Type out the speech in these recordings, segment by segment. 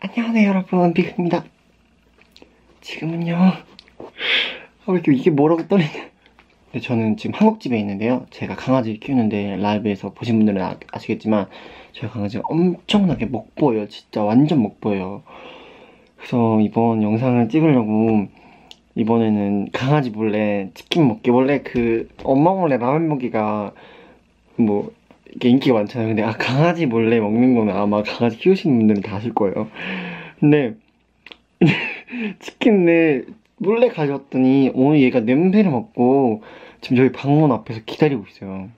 안녕하세요 여러분. 비글입니다. 지금은요 아, 왜 이게 뭐라고 떨리냐. 네, 저는 지금 한국집에 있는데요. 제가 강아지 키우는데 라이브에서 보신 분들은 아, 아시겠지만 저희 강아지가 엄청나게 먹보예요. 진짜 완전 먹보예요. 그래서 이번 영상을 찍으려고 이번에는 강아지 몰래 치킨 먹기. 원래 그 엄마 몰래 라면 먹기가 뭐 인기가 많잖아요. 근데 아 강아지 몰래 먹는 거는 아마 강아지 키우시는 분들은 다 아실 거예요. 근데 치킨을 몰래 가져왔더니 오늘 얘가 냄새를 맡고 지금 저희 방문 앞에서 기다리고 있어요.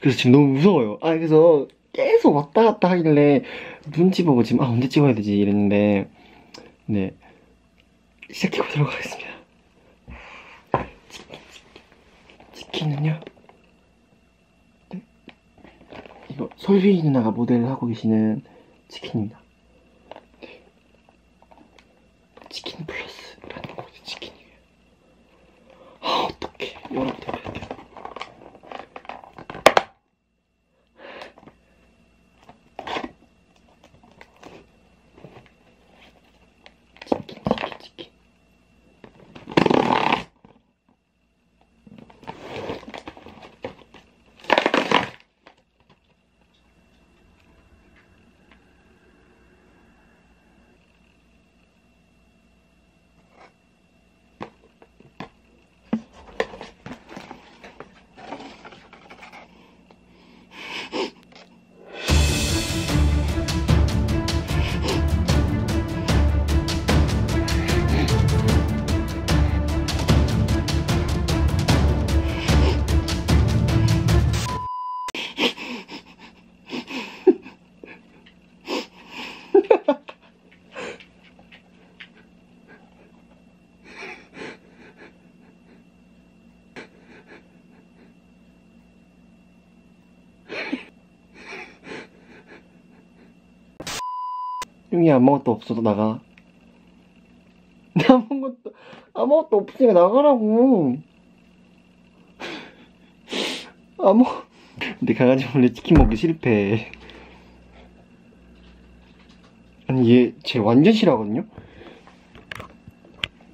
그래서 지금 너무 무서워요. 아 그래서 계속 왔다 갔다 하길래 눈치 보고 지금 아 언제 찍어야 되지 이랬는데 네 시작해 보도록 하겠습니다. 치킨, 치킨. 치킨은요? 이거 솔휘 누나가 모델을 하고 계시는 치킨입니다. 네. 치킨 플러스라는 거지 치킨이에요. 아 어떡해 돼 여기 아무것도 없어도 나가. 아무것도 아무것도 없으니까 나가라고. 아무. 근데 강아지 몰래 치킨 먹기 실패. 아니 얘 쟤 완전 싫어하거든요.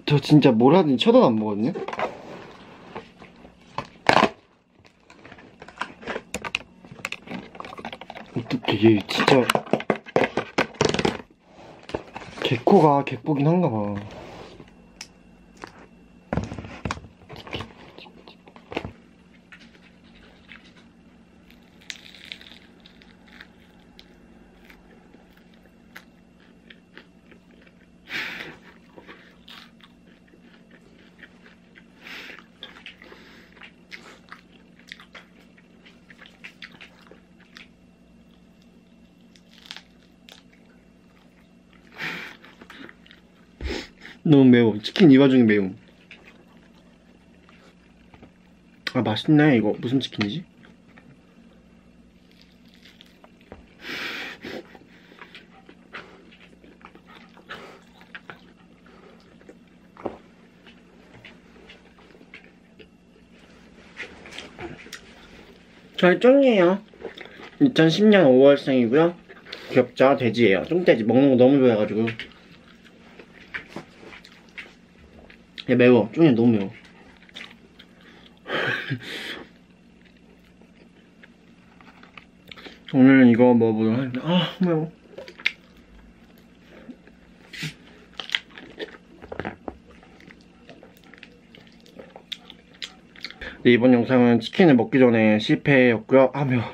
저 진짜 뭘 하든지 쳐다도 안 보거든요. 어떡해 얘 진짜 개코가 개코긴 한가 봐. 너무 매워. 치킨 이 와중에 매움. 아 맛있네 이거 무슨 치킨이지? 저희 쫑이에요 2010년 5월생이고요 귀엽죠? 돼지예요 쫑돼지 먹는 거 너무 좋아해가지고 야 매워. 쫑이 너무 매워. 오늘은 이거 먹어보도록 하겠습니다. 아 매워. 네, 이번 영상은 치킨을 먹기 전에 실패였고요. 아 매워.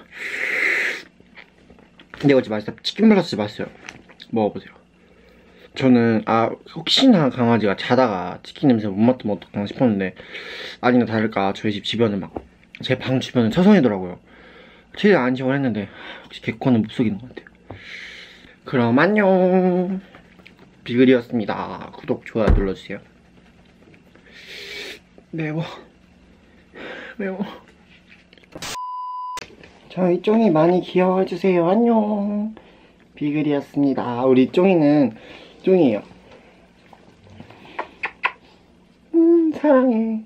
근데 진짜 맛있다. 치킨 플러스 맛있어요. 먹어보세요 저는 아 혹시나 강아지가 자다가 치킨 냄새 못 맡으면 어떡하나 싶었는데 아니나 다를까 저희 집 주변은 막제 방 주변은 처성이더라고요. 최대한 안심을 했는데 혹시 개코는 못 속이는 것 같아요. 그럼 안녕. 비글이었습니다. 구독 좋아요 눌러주세요. 매워. 매워. 저희 쫑이 많이 귀여워해주세요. 안녕. 비글이었습니다. 우리 쫑이는 쫑이에요. 음 사랑해